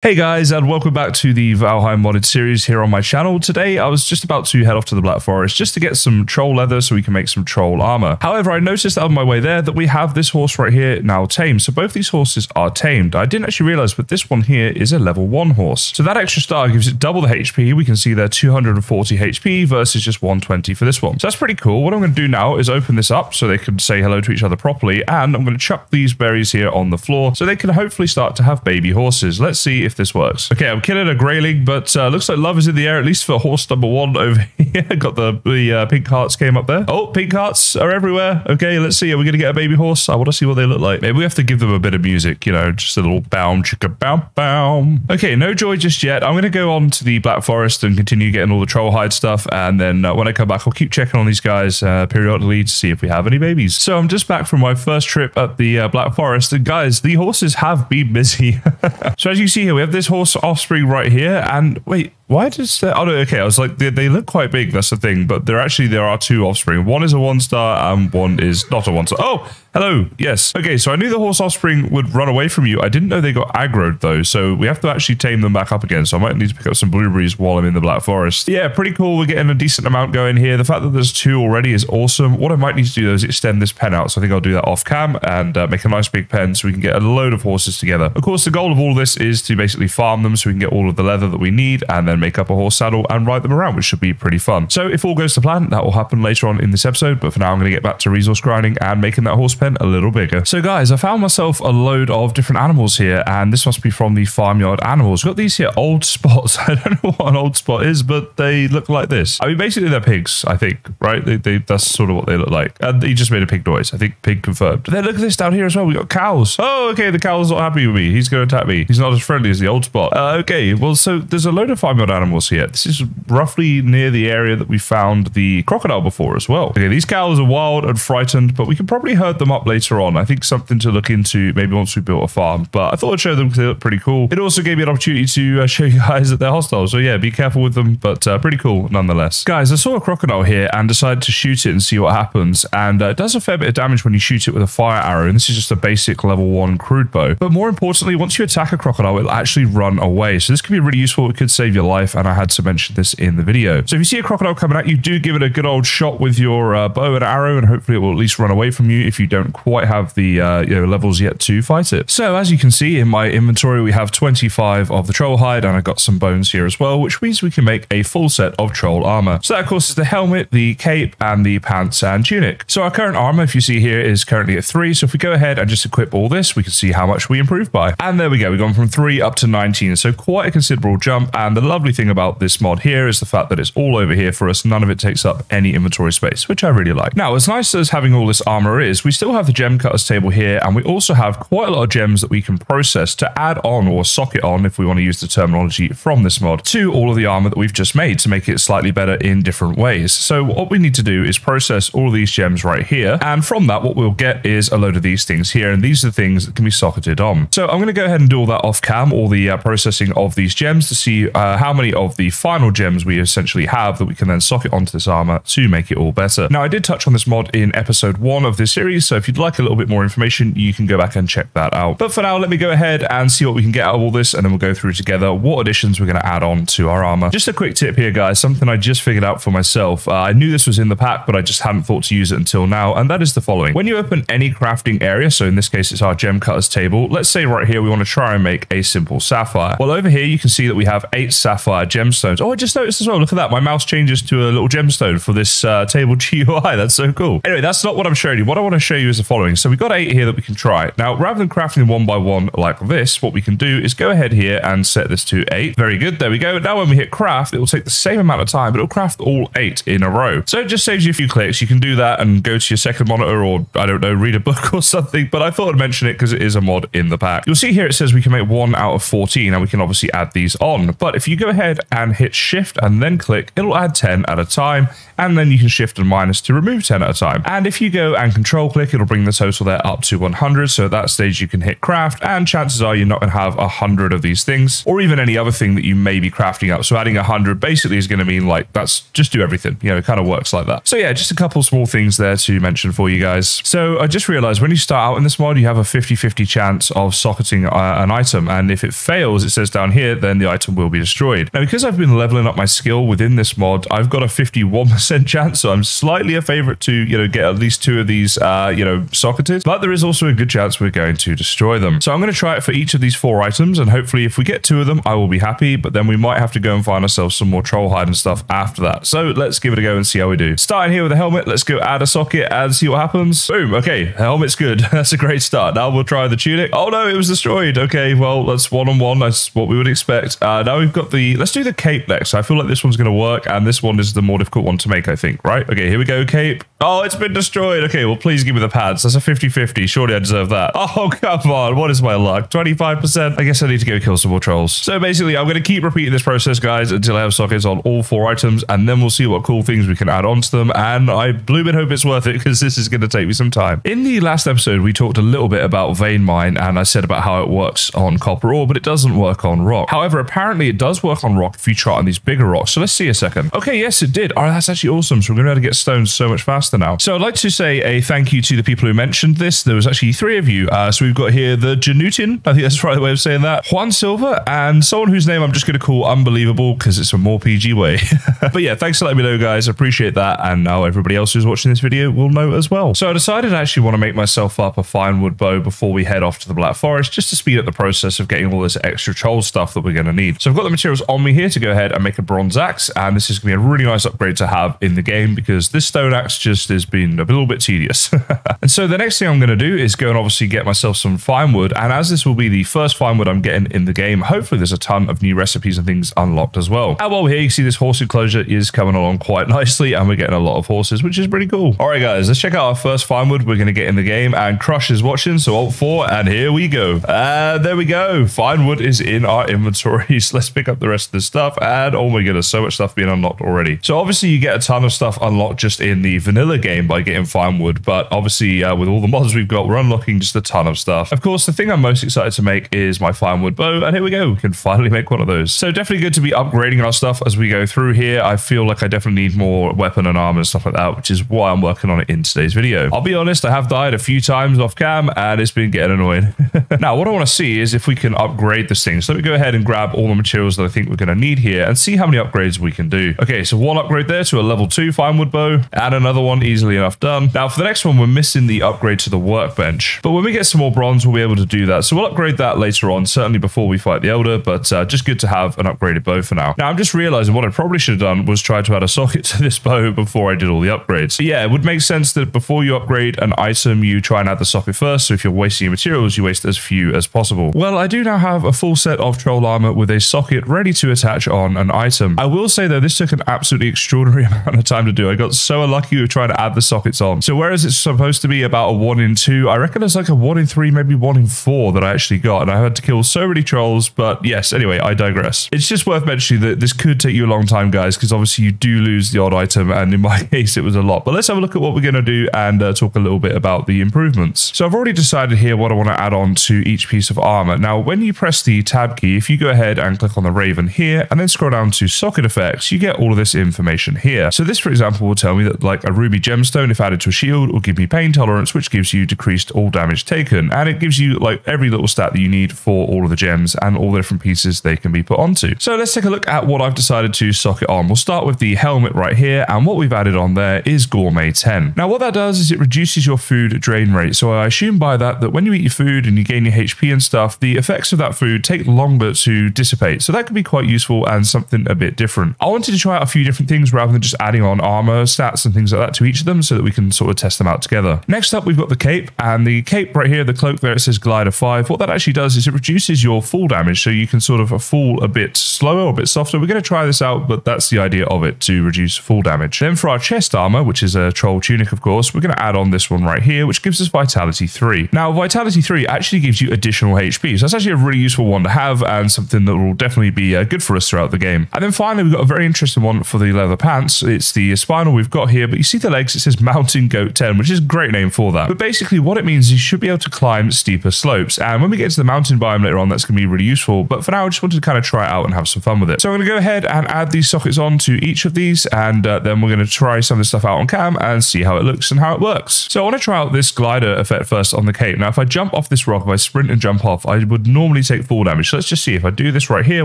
Hey guys, and welcome back to the Valheim modded series here on my channel. Today, I was just about to head off to the Black Forest just to get some troll leather so we can make some troll armor. However, I noticed on my way there that we have this horse right here now tamed. So both these horses are tamed. I didn't actually realize, but this one here is a level 1 horse. So that extra star gives it double the HP. We can see there 240 HP versus just 120 for this one. So that's pretty cool. What I'm going to do now is open this up so they can say hello to each other properly. And I'm going to chuck these berries here on the floor so they can hopefully start to have baby horses. Let's see if this works. Okay, I'm killing a greyling, but uh, looks like love is in the air, at least for horse number one over here. Got the, the uh, pink hearts came up there. Oh, pink hearts are everywhere. Okay, let's see. Are we going to get a baby horse? I want to see what they look like. Maybe we have to give them a bit of music, you know, just a little bound, chicka, bow, bow. Okay, no joy just yet. I'm going to go on to the Black Forest and continue getting all the troll hide stuff. And then uh, when I come back, I'll keep checking on these guys uh, periodically to see if we have any babies. So I'm just back from my first trip at the uh, Black Forest. And guys, the horses have been busy. so as you see here, we have this horse offspring right here. And wait, why does that? Oh, no, okay. I was like, they, they, look quite big. That's the thing. But there actually there are two offspring. One is a one star and one is not a one star. Oh, hello. Yes. Okay. So I knew the horse offspring would run away from you. I didn't know they got aggroed though. So we have to actually tame them back up again. So I might need to pick up some blueberries while I'm in the Black Forest. Yeah, pretty cool. We're getting a decent amount going here. The fact that there's two already is awesome. What I might need to do though is extend this pen out. So I think I'll do that off cam and uh, make a nice big pen so we can get a load of horses together. Of course, the goal of all this is to basically farm them so we can get all of the leather that we need and then make up a horse saddle and ride them around, which should be pretty fun. So if all goes to plan, that will happen later on in this episode. But for now, I'm going to get back to resource grinding and making that horse pen a little bigger. So guys, I found myself a load of different animals here, and this must be from the farmyard animals. Got these here old spots. I don't know what an old spot is, but they look like this. I mean, basically they're pigs, I think, right? They, they, that's sort of what they look like. And he just made a pig noise. I think pig confirmed. But then look at this down here as well. We got cows. Oh, okay. The cow's not happy with me. He's going to attack me. He's not as friendly as the old spot. Uh, okay. Well, so there's a load of farmyard animals here. This is roughly near the area that we found the crocodile before as well. Okay, these cows are wild and frightened, but we can probably herd them up later on. I think something to look into maybe once we built a farm, but I thought I'd show them because they look pretty cool. It also gave me an opportunity to uh, show you guys that they're hostile. So yeah, be careful with them, but uh, pretty cool nonetheless. Guys, I saw a crocodile here and decided to shoot it and see what happens. And uh, it does a fair bit of damage when you shoot it with a fire arrow. And this is just a basic level one crude bow. But more importantly, once you attack a crocodile, it'll actually run away. So this could be really useful. It could save your life. And I had to mention this in the video. So if you see a crocodile coming at you, do give it a good old shot with your uh, bow and arrow, and hopefully it will at least run away from you if you don't quite have the uh, you know, levels yet to fight it. So as you can see in my inventory, we have 25 of the troll hide, and I've got some bones here as well, which means we can make a full set of troll armor. So that, of course, is the helmet, the cape, and the pants and tunic. So our current armor, if you see here, is currently at 3. So if we go ahead and just equip all this, we can see how much we improve by. And there we go. We've gone from 3 up to 19. So quite a considerable jump. And the lovely thing about this mod here is the fact that it's all over here for us. None of it takes up any inventory space, which I really like. Now, as nice as having all this armor is, we still have the gem cutters table here, and we also have quite a lot of gems that we can process to add on or socket on, if we want to use the terminology from this mod, to all of the armor that we've just made to make it slightly better in different ways. So what we need to do is process all these gems right here, and from that, what we'll get is a load of these things here, and these are the things that can be socketed on. So I'm going to go ahead and do all that off cam, all the uh, processing of these gems to see uh, how many of the final gems we essentially have that we can then socket onto this armor to make it all better. Now, I did touch on this mod in episode one of this series, so if you'd like a little bit more information, you can go back and check that out. But for now, let me go ahead and see what we can get out of all this, and then we'll go through together what additions we're going to add on to our armor. Just a quick tip here, guys, something I just figured out for myself. Uh, I knew this was in the pack, but I just hadn't thought to use it until now, and that is the following. When you open any crafting area, so in this case, it's our gem cutters table, let's say right here, we want to try and make a simple sapphire. Well, over here, you can see that we have eight sapphire gemstones. Oh, I just noticed as well, look at that. My mouse changes to a little gemstone for this uh, table GUI. That's so cool. Anyway, that's not what I'm showing you. What I want to show you is the following. So we've got eight here that we can try. Now, rather than crafting one by one like this, what we can do is go ahead here and set this to eight. Very good. There we go. Now, when we hit craft, it will take the same amount of time, but it'll craft all eight in a row. So it just saves you a few clicks. You can do that and go to your second monitor or, I don't know, read a book or something. But I thought I'd mention it because it is a mod in the pack. You'll see here it says we can make one out of 14 and we can obviously add these on. But if you go go ahead and hit shift and then click, it'll add 10 at a time. And then you can shift and minus to remove 10 at a time. And if you go and control click, it'll bring the total there up to 100. So at that stage, you can hit craft and chances are you're not going to have 100 of these things or even any other thing that you may be crafting up. So adding 100 basically is going to mean like that's just do everything. You know, it kind of works like that. So yeah, just a couple small things there to mention for you guys. So I just realized when you start out in this mod, you have a 50-50 chance of socketing uh, an item. And if it fails, it says down here, then the item will be destroyed. Now, because I've been leveling up my skill within this mod, I've got a 51% chance. So I'm slightly a favorite to, you know, get at least two of these, uh, you know, socketed. But there is also a good chance we're going to destroy them. So I'm going to try it for each of these four items. And hopefully if we get two of them, I will be happy. But then we might have to go and find ourselves some more troll hide and stuff after that. So let's give it a go and see how we do. Starting here with a helmet, let's go add a socket and see what happens. Boom. Okay, helmet's good. That's a great start. Now we'll try the tunic. Oh no, it was destroyed. Okay, well, that's one on one. That's what we would expect. Uh, now we've got the, let's do the cape next. I feel like this one's going to work and this one is the more difficult one to make, I think, right? Okay, here we go, cape. Oh, it's been destroyed. Okay, well, please give me the pads. That's a 50-50. Surely I deserve that. Oh, come on. What is my luck? 25%? I guess I need to go kill some more trolls. So basically, I'm going to keep repeating this process, guys, until I have sockets on all four items, and then we'll see what cool things we can add on to them. And I blooming hope it's worth it, because this is going to take me some time. In the last episode, we talked a little bit about vein mine, and I said about how it works on copper ore, but it doesn't work on rock. However, apparently it does work on rock if you try on these bigger rocks. So let's see a second. Okay, yes, it did. Oh, that's actually awesome. So we're going to be able to get stones so much faster now. So I'd like to say a thank you to the people who mentioned this. There was actually three of you. Uh, so we've got here the Janutin, I think that's the right way of saying that, Juan Silva, and someone whose name I'm just going to call Unbelievable because it's a more PG way. but yeah, thanks for letting me know, guys. I appreciate that. And now everybody else who's watching this video will know as well. So I decided I actually want to make myself up a fine wood bow before we head off to the Black Forest, just to speed up the process of getting all this extra troll stuff that we're going to need. So I've got the materials on me here to go ahead and make a bronze axe. And this is going to be a really nice upgrade to have in the game because this stone axe just has been a little bit tedious. and so the next thing I'm going to do is go and obviously get myself some fine wood. And as this will be the first fine wood I'm getting in the game, hopefully there's a ton of new recipes and things unlocked as well. And while we're here, you see this horse enclosure is coming along quite nicely and we're getting a lot of horses, which is pretty cool. All right, guys, let's check out our first fine wood we're going to get in the game. And Crush is watching, so Alt 4, and here we go. Uh, there we go. Fine wood is in our inventory. So let's pick up the rest of the stuff. And oh my goodness, so much stuff being unlocked already. So obviously you get a ton of stuff unlocked just in the vanilla game by getting fine wood. But obviously uh, with all the mods we've got, we're unlocking just a ton of stuff. Of course, the thing I'm most excited to make is my fine wood bow. And here we go. We can finally make one of those. So definitely good to be upgrading our stuff as we go through here. I feel like I definitely need more weapon and armor and stuff like that, which is why I'm working on it in today's video. I'll be honest, I have died a few times off cam and it's been getting annoying. now, what I want to see is if we can upgrade this thing. So let me go ahead and grab all the materials that I think we're going to need here and see how many upgrades we can do. Okay, so one upgrade there to a level two fine wood bow and another one easily enough done. Now, for the next one, we're missing the upgrade to the workbench, but when we get some more bronze, we'll be able to do that. So we'll upgrade that later on, certainly before we fight the Elder, but uh, just good to have an upgraded bow for now. Now, I'm just realizing what I probably should have done was try to add a socket to this bow before I did all the upgrades. So yeah, it would make sense that before you upgrade an item, you try and add the socket first. So if you're wasting your materials, you waste as few as possible. Well, I do now have a full set of troll armor with a socket ready to attach on an item. I will say though, this took an absolutely extraordinary amount of time to do. I got so unlucky with trying to add the sockets on. So whereas it's supposed to be about a one in two, I reckon it's like a one in three, maybe one in four that I actually got. And I had to kill so many trolls, but yes, anyway, I digress. It's just worth mentioning that this could take you a long time, guys, because obviously you do lose the odd item. And in my case, it was a lot. But let's have a look at what we're going to do and uh, talk a little bit about the improvements. So I've already decided here what I want to add on to each piece of armor. Now, when you press the tab key, if you go ahead and click on the Raven here and then scroll down to socket effects, you get all of this information here. So this, for example, will tell me that like a ruby gemstone, if added to a shield, will give me pain tolerance, which gives you decreased all damage taken. And it gives you like every little stat that you need for all of the gems and all the different pieces they can be put onto. So let's take a look at what I've decided to socket on. We'll start with the helmet right here. And what we've added on there is Gourmet 10. Now, what that does is it reduces your food drain rate. So I assume by that, that when you eat your food and you gain your HP and stuff, the effects of that food take longer to dissipate. So that could be quite useful and something a bit different. I wanted to try out a few different things rather than just adding on armor stats and things like that to each of them so that we can sort of test them out together. Next up, we've got the cape and the cape right here, the cloak there, it says glider 5. What that actually does is it reduces your fall damage so you can sort of fall a bit slower a bit softer. We're going to try this out, but that's the idea of it to reduce fall damage. Then for our chest armor, which is a troll tunic, of course, we're going to add on this one right here, which gives us vitality 3. Now, vitality 3 actually gives you additional HP. So that's actually a really useful one to have and something that will definitely be uh, good for us throughout the game. And then finally, we've got a very interesting one for the leather pants. It's the spinel we've got here, but you see the legs, it says Mountain Goat 10, which is a great name for that. But basically what it means is you should be able to climb steeper slopes. And when we get to the mountain biome later on, that's going to be really useful. But for now, I just wanted to kind of try it out and have some fun with it. So I'm going to go ahead and add these sockets on to each of these, and uh, then we're going to try some of this stuff out on cam and see how it looks and how it works. So I want to try out this glider effect first on the cape. Now, if I jump off this rock, if I sprint and jump off, I would normally take full damage. So let's just see if I do this right here,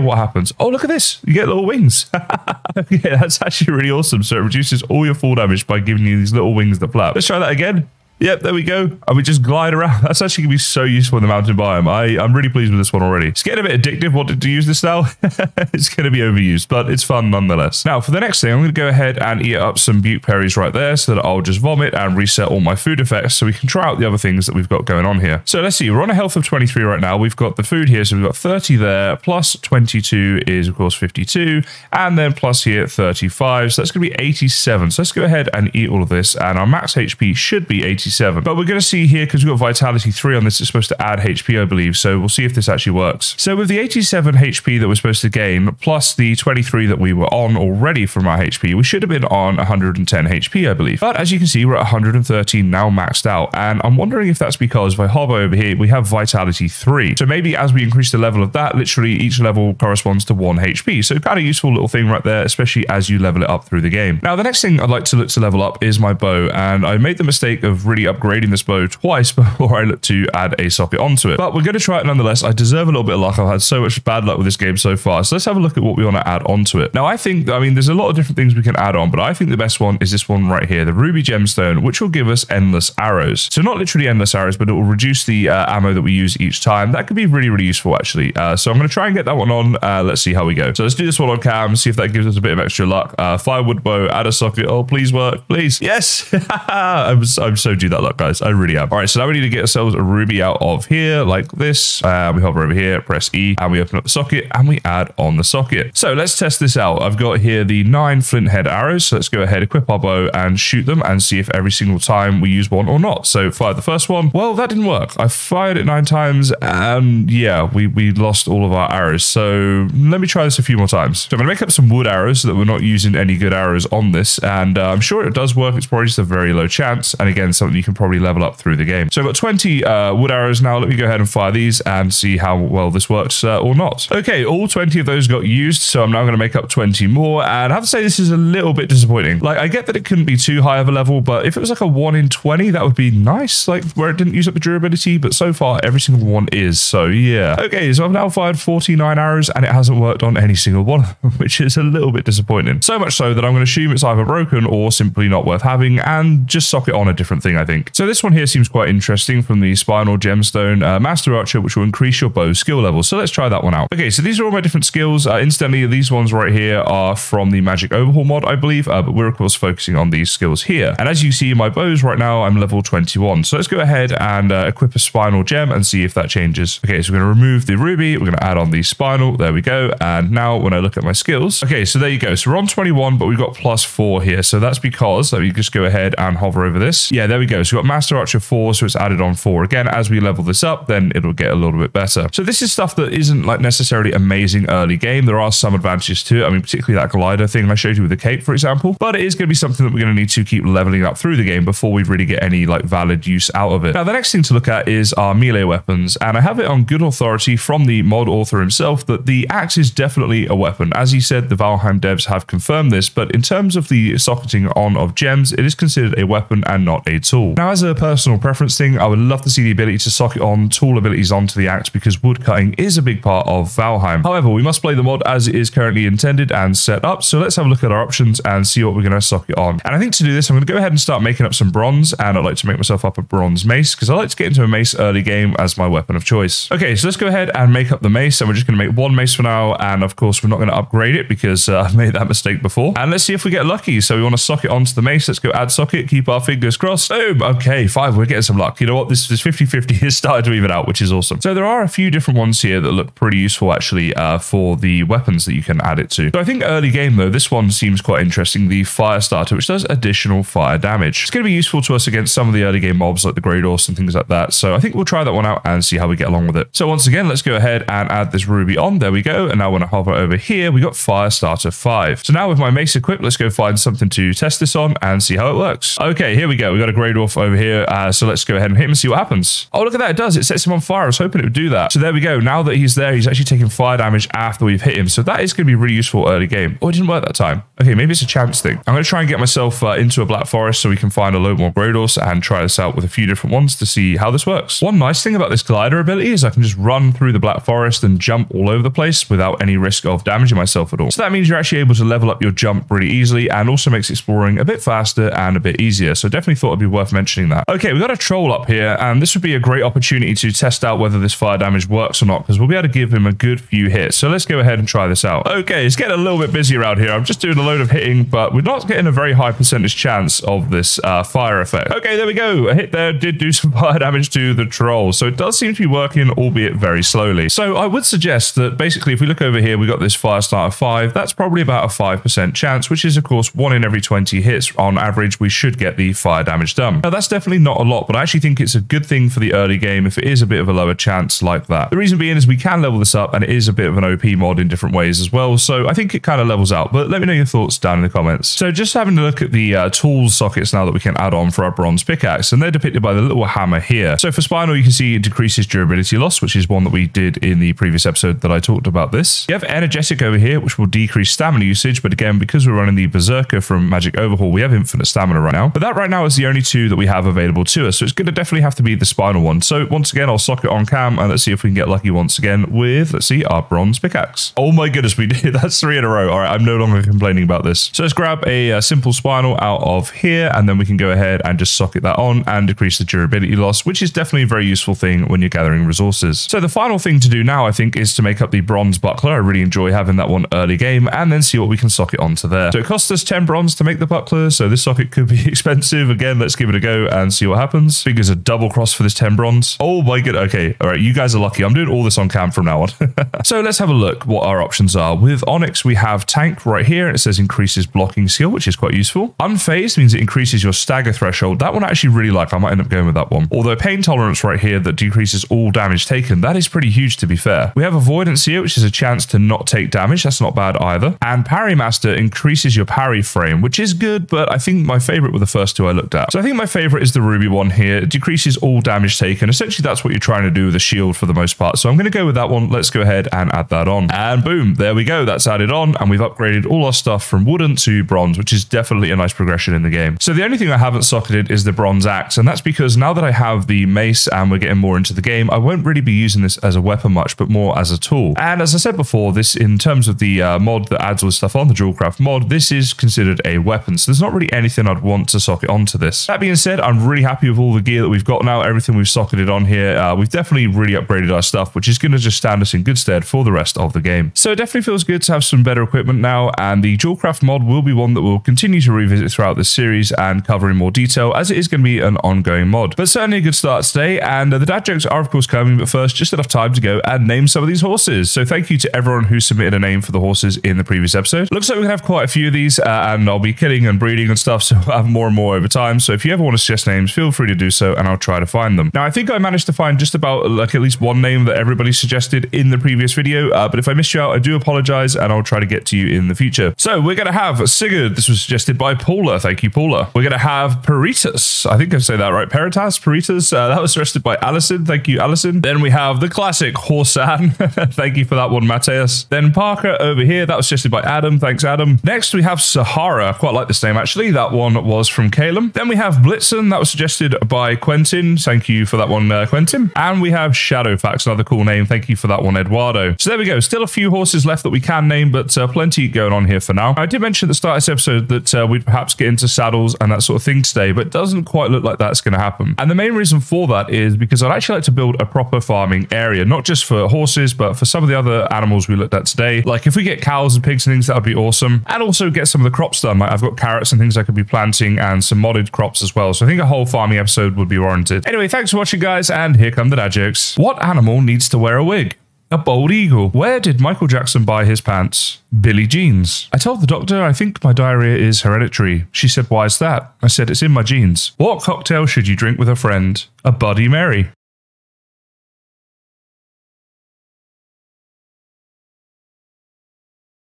what happens? Oh, look at this. You get little wings. yeah, that's actually really awesome. So it reduces all your full damage by giving you these little wings that flap. Let's try that again. Yep, there we go. And we just glide around. That's actually going to be so useful in the mountain biome. I, I'm really pleased with this one already. It's getting a bit addictive wanting to use this now. it's going to be overused, but it's fun nonetheless. Now, for the next thing, I'm going to go ahead and eat up some butte berries right there so that I'll just vomit and reset all my food effects so we can try out the other things that we've got going on here. So let's see. We're on a health of 23 right now. We've got the food here. So we've got 30 there, plus 22 is, of course, 52, and then plus here 35. So that's going to be 87. So let's go ahead and eat all of this, and our max HP should be 87. But we're going to see here, because we've got Vitality 3 on this, it's supposed to add HP, I believe. So we'll see if this actually works. So with the 87 HP that we're supposed to gain, plus the 23 that we were on already from our HP, we should have been on 110 HP, I believe. But as you can see, we're at 113 now maxed out. And I'm wondering if that's because if I hover over here, we have Vitality 3. So maybe as we increase the level of that, literally each level corresponds to 1 HP. So kind of useful little thing right there, especially as you level it up through the game. Now, the next thing I'd like to look to level up is my bow. And I made the mistake of really upgrading this bow twice before I look to add a socket onto it. But we're going to try it nonetheless. I deserve a little bit of luck. I've had so much bad luck with this game so far. So let's have a look at what we want to add onto it. Now, I think, I mean, there's a lot of different things we can add on, but I think the best one is this one right here, the Ruby Gemstone, which will give us endless arrows. So not literally endless arrows, but it will reduce the uh, ammo that we use each time. That could be really, really useful, actually. Uh, so I'm going to try and get that one on. Uh, let's see how we go. So let's do this one on cam, see if that gives us a bit of extra luck. Uh, fine wood bow, add a socket. Oh, please work, please. Yes. I'm, I'm so due that luck, guys. I really am. All right, so now we need to get ourselves a ruby out of here like this. Uh, we hover over here, press E, and we open up the socket, and we add on the socket. So let's test this out. I've got here the nine flint head arrows. So let's go ahead, equip our bow, and shoot them, and see if every single time we use one or not. So fire the first one. Well, that didn't work. I fired it nine times, and yeah, we, we lost all of our arrows. So let me try this a few more times. So I'm going to make up some wood arrows so that we're not using any good arrows on this, and uh, I'm sure it does work. It's probably just a very low chance, and again, something you can probably level up through the game. So I've got 20 uh, wood arrows now. Let me go ahead and fire these and see how well this works uh, or not. Okay, all 20 of those got used, so I'm now going to make up 20 more, and I have to say this is a little bit disappointing. Like, I get that it couldn't be too high of a level, but if it was like a 1 in 20, that would be nice, like where it didn't use up the durability, but so far every single one is, so yeah. Okay, so I've now fired 49 arrows, and it hasn't worked on any single one of them, which is a little bit disappointing. So much so that I'm going to assume it's either broken or simply not worth having, and just sock it on a different thing, think. So this one here seems quite interesting from the Spinel Gemstone uh, Master Archer, which will increase your bow skill level. So let's try that one out. Okay, so these are all my different skills. Uh, instantly, these ones right here are from the Magic Overhaul mod, I believe, uh, but we're of course focusing on these skills here. And as you see, my bows right now, I'm level 21. So let's go ahead and uh, equip a Spinel Gem and see if that changes. Okay, so we're going to remove the Ruby. We're going to add on the Spinel. There we go. And now when I look at my skills, okay, so there you go. So we're on 21, but we've got plus four here. So that's because, let me just go ahead and hover over this. Yeah, there we go. So we've got Master Archer 4, so it's added on 4. Again, as we level this up, then it'll get a little bit better. So this is stuff that isn't like necessarily amazing early game. There are some advantages to it. I mean, particularly that glider thing I showed you with the cape, for example. But it is going to be something that we're going to need to keep leveling up through the game before we really get any like valid use out of it. Now, the next thing to look at is our melee weapons. And I have it on good authority from the mod author himself that the axe is definitely a weapon. As he said, the Valheim devs have confirmed this, but in terms of the socketing on of gems, it is considered a weapon and not a tool. Now, as a personal preference thing, I would love to see the ability to socket on tool abilities onto the axe because woodcutting is a big part of Valheim. However, we must play the mod as it is currently intended and set up, so let's have a look at our options and see what we're going to socket on. And I think to do this, I'm going to go ahead and start making up some bronze, and I'd like to make myself up a bronze mace because I like to get into a mace early game as my weapon of choice. Okay, so let's go ahead and make up the mace, and we're just going to make one mace for now, and of course, we're not going to upgrade it because uh, I've made that mistake before. And let's see if we get lucky. So we want to socket onto the mace. Let's go add socket, keep our fingers crossed. Boom! Okay, five. We're getting some luck. You know what? This is 50-50 has started to even out, which is awesome. So there are a few different ones here that look pretty useful actually uh, for the weapons that you can add it to. So I think early game though, this one seems quite interesting. The fire starter, which does additional fire damage. It's going to be useful to us against some of the early game mobs like the Grey Greydwarfs and things like that. So I think we'll try that one out and see how we get along with it. So once again, let's go ahead and add this ruby on. There we go. And now when I hover over here, we got fire starter five. So now with my mace equipped, let's go find something to test this on and see how it works. Okay, here we go. We got a Greydwarf over here. Uh, so let's go ahead and hit him and see what happens. Oh, look at that. It does. It sets him on fire. I was hoping it would do that. So there we go. Now that he's there, he's actually taking fire damage after we've hit him. So that is going to be really useful early game. Oh, it didn't work that time. Okay, maybe it's a chance thing. I'm going to try and get myself uh, into a Black Forest so we can find a load more Greydwarfs and try this out with a few different ones to see how this works. One nice thing about this glider ability is I can just run through the Black Forest and jump all over the place without any risk of damaging myself at all. So that means you're actually able to level up your jump really easily and also makes exploring a bit faster and a bit easier. So definitely thought it'd be worth mentioning that. Okay, we got a troll up here and this would be a great opportunity to test out whether this fire damage works or not because we'll be able to give him a good few hits. So let's go ahead and try this out. Okay, it's getting a little bit busy around here. I'm just doing a load of hitting, but we're not getting a very high percentage chance of this uh, fire effect. Okay, there we go. A hit there did do some fire damage to the troll. So it does seem to be working, albeit very slowly. So I would suggest that basically if we look over here, we got this fire start starter 5. That's probably about a 5% chance, which is of course 1 in every 20 hits on average, we should get the fire damage done. Now that's definitely not a lot, but I actually think it's a good thing for the early game if it is a bit of a lower chance like that. The reason being is we can level this up and it is a bit of an OP mod in different ways as well. So I think it kind of levels out, but let me know your thoughts down in the comments. So just having a look at the uh, tools sockets now that we can add on for our bronze pickaxe, and they're depicted by the little hammer here. So for spinel, you can see it decreases durability loss, which is one that we did in the previous episode that I talked about this. You have energetic over here, which will decrease stamina usage, but again, because we're running the Berserker from Magic Overhaul, we have infinite stamina right now. But that right now is the only two that we have available to us, so it's going to definitely have to be the spinel one. So once again, I'll sock it on cam, and let's see if we can get lucky once again with, let's see, our bronze pickaxe. Oh my goodness, we did. That's three in a row. All right, I'm no longer complaining about this. So let's grab a, a simple spinel out of here, and then we can go ahead and just socket that on and decrease the durability loss, which is definitely a very useful thing when you're gathering resources. So the final thing to do now, I think, is to make up the bronze buckler. I really enjoy having that one early game, and then see what we can socket onto there. So it costs us 10 bronze to make the buckler, so this socket could be expensive. Again, let's give it a go and see what happens. Figures a double cross for this 10 bronze. Oh my god. Okay, all right, you guys are lucky. I'm doing all this on cam from now on. so let's have a look what our options are. With Onyx, we have Tank right here, and it says increases blocking skill, which is quite useful. Unfazed means it increases your stagger threshold. That one I actually really like. I might end up going with that one. Although pain tolerance right here that decreases all damage taken, that is pretty huge to be fair. We have Avoidance here, which is a chance to not take damage. That's not bad either. And Parry Master increases your parry frame, which is good, but I think my favorite were the first two I looked at. So I think my favorite is the Ruby one here. It decreases all damage taken. Essentially, that's what you're trying to do with a shield for the most part. So I'm going to go with that one. Let's go ahead and add that on. And boom, there we go. That's added on. And we've upgraded all our stuff from wooden to bronze, which is definitely a nice progression in the game. So the only thing I haven't socketed is the bronze axe. And that's because now that I have the mace and we're getting more into the game, I won't really be using this as a weapon much, but more as a tool. And as I said before, this in terms of the uh, mod that adds all this stuff on, the Jewelcraft mod, this is considered a weapon. So there's not really anything I'd want to socket onto this. That being said, I'm really happy with all the gear that we've got now, everything we've socketed on here. Uh, we've definitely really upgraded our stuff, which is going to just stand us in good stead for the rest of the game. So it definitely feels good to have some better equipment now, and the Jewelcraft mod will be one that we'll continue to revisit throughout this series and cover in more detail, as it is going to be an ongoing mod. But certainly a good start today, and uh, the dad jokes are of course coming, but first, just enough time to go and name some of these horses. So thank you to everyone who submitted a name for the horses in the previous episode. Looks like we can have quite a few of these, uh, and I'll be killing and breeding and stuff, so I'll have more and more over time. So if you ever want to suggest names, feel free to do so, and I'll try to find them. Now, I think I managed to find just about like at least one name that everybody suggested in the previous video, uh, but if I missed you out, I do apologize, and I'll try to get to you in the future. So we're going to have Sigurd. This was suggested by Paula. Thank you, Paula. We're going to have Peritas. I think I say that right. Peritas, Peritas. Uh, that was suggested by Allison. Thank you, Allison. Then we have the classic Horsan. Thank you for that one, Mateus. Then Parker over here. That was suggested by Adam. Thanks, Adam. Next, we have Sahara. Quite like this name, actually. That one was from Calum. Then we have Blitzen. That was suggested by Quentin. Thank you for that one, uh, Quentin. And we have Shadowfax, another cool name. Thank you for that one, Eduardo. So there we go. Still a few horses left that we can name, but uh, plenty going on here for now. I did mention at the start of this episode that uh, we'd perhaps get into saddles and that sort of thing today, but it doesn't quite look like that's going to happen. And the main reason for that is because I'd actually like to build a proper farming area, not just for horses, but for some of the other animals we looked at today. Like if we get cows and pigs and things, that would be awesome. And also get some of the crops done. Like I've got carrots and things I could be planting and some modded crops as well. So I think a whole farming episode would be warranted. Anyway, thanks for watching, guys, and here come the dad jokes. What animal needs to wear a wig? A bald eagle. Where did Michael Jackson buy his pants? Billy Jeans. I told the doctor I think my diarrhea is hereditary. She said, Why is that? I said, It's in my genes. What cocktail should you drink with a friend? A Buddy Mary.